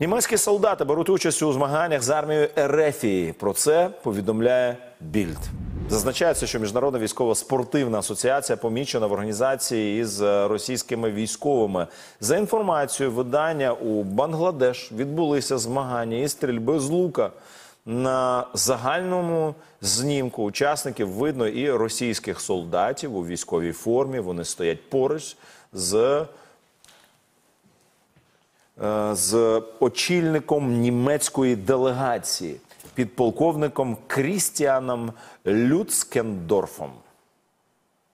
Німецькі солдати беруть участь у змаганнях з армією Ерефії. Про це повідомляє Більд. Зазначається, що міжнародна військова спортивна асоціація помічена в організації із російськими військовими. За інформацією видання у Бангладеш відбулися змагання із стрільби з лука. На загальному знімку учасників видно і російських солдатів у військовій формі. Вони стоять поруч з з очільником німецької делегації, підполковником Крістіаном Люцкендорфом.